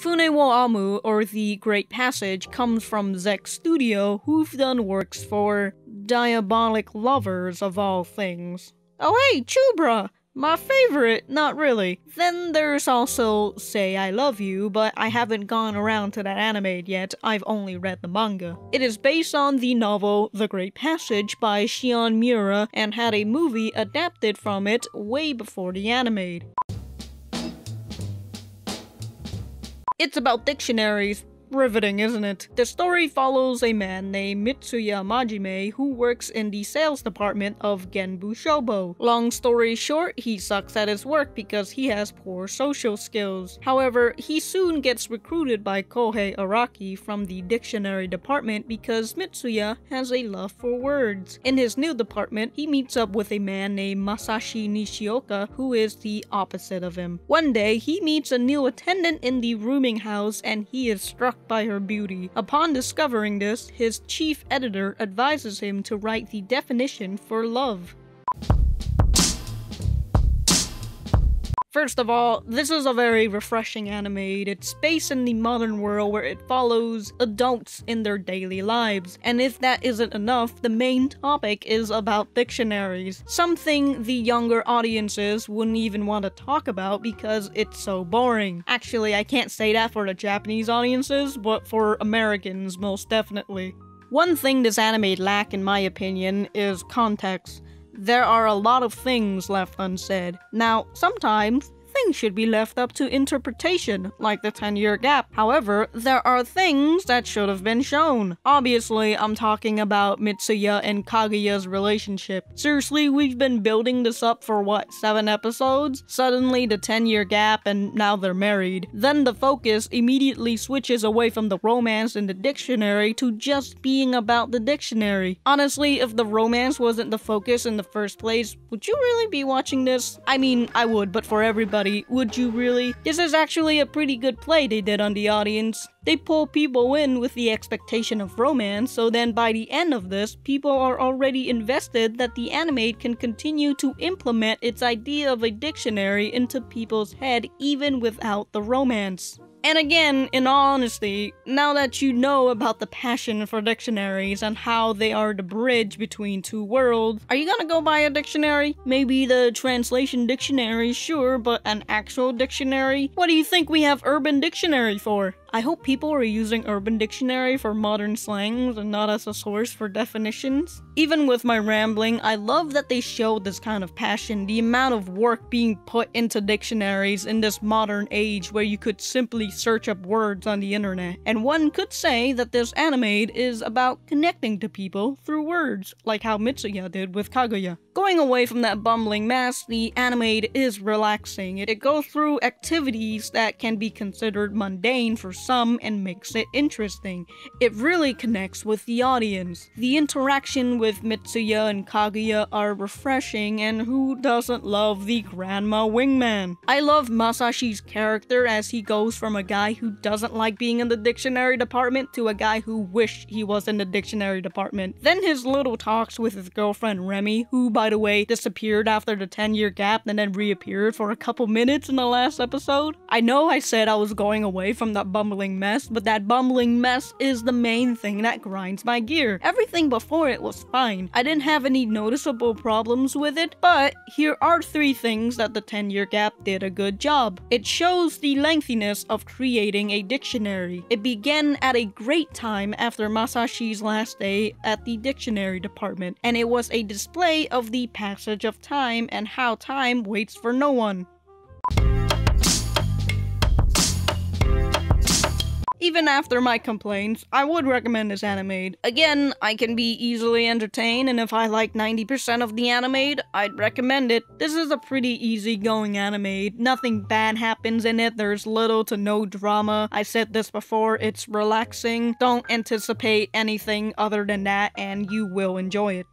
Fune wo Amu, or The Great Passage, comes from Zexcs Studio, who've done works for Diabolik Lovers of all things. Oh hey, Chubra! My favorite, not really. Then there's also Say I Love You, but I haven't gone around to that anime yet, I've only read the manga. It is based on the novel The Great Passage by Shion Miura and had a movie adapted from it way before the anime. It's about dictionaries, riveting, isn't it? The story follows a man named Mitsuya Majime who works in the sales department of Genbu Shobo. Long story short, he sucks at his work because he has poor social skills. However, he soon gets recruited by Kohei Araki from the dictionary department because Mitsuya has a love for words. In his new department, he meets up with a man named Masashi Nishioka who is the opposite of him. One day, he meets a new attendant in the rooming house and he is struck by her beauty. Upon discovering this, his chief editor advises him to write the definition for love. First of all, this is a very refreshing anime. It's based in the modern world where it follows adults in their daily lives. And if that isn't enough, the main topic is about dictionaries. Something the younger audiences wouldn't even want to talk about because it's so boring. Actually, I can't say that for the Japanese audiences, but for Americans, most definitely. One thing this anime lack, in my opinion, is context there are a lot of things left unsaid. Now, sometimes should be left up to interpretation, like the 10 year gap. However, there are things that should have been shown. Obviously, I'm talking about Mitsuya and Kaguya's relationship. Seriously, we've been building this up for what, 7 episodes? Suddenly, the 10 year gap, and now they're married. Then the focus immediately switches away from the romance in the dictionary to just being about the dictionary. Honestly, if the romance wasn't the focus in the first place, would you really be watching this? I mean, I would, but for everybody would you really? This is actually a pretty good play they did on the audience. They pull people in with the expectation of romance, so then by the end of this, people are already invested that the anime can continue to implement its idea of a dictionary into people's head even without the romance. And again, in all honesty, now that you know about the passion for dictionaries and how they are the bridge between two worlds, are you gonna go buy a dictionary? Maybe the translation dictionary, sure, but an actual dictionary? What do you think we have Urban Dictionary for? I hope people are using Urban Dictionary for modern slangs and not as a source for definitions. Even with my rambling, I love that they showed this kind of passion, the amount of work being put into dictionaries in this modern age where you could simply search up words on the internet. And one could say that this anime is about connecting to people through words, like how Mitsuya did with Kaguya. Going away from that bumbling mess, the anime is relaxing. It goes through activities that can be considered mundane for some and makes it interesting. It really connects with the audience. The interaction with Mitsuya and Kaguya are refreshing and who doesn't love the grandma wingman? I love Masashi's character as he goes from a guy who doesn't like being in the dictionary department to a guy who wished he was in the dictionary department. Then his little talks with his girlfriend Remi, who by the way disappeared after the 10 year gap and then reappeared for a couple minutes in the last episode. I know I said I was going away from that bumbling mess, but that bumbling mess is the main thing that grinds my gear. Everything before it was fine. I didn't have any noticeable problems with it, but here are three things that the 10 year gap did a good job. It shows the lengthiness of creating a dictionary. It began at a great time after Masashi's last day at the dictionary department, and it was a display the passage of time and how time waits for no one. Even after my complaints, I would recommend this anime. Again, I can be easily entertained, and if I like 90% of the anime, I'd recommend it. This is a pretty easygoing anime. Nothing bad happens in it, there's little to no drama. I said this before, it's relaxing. Don't anticipate anything other than that, and you will enjoy it.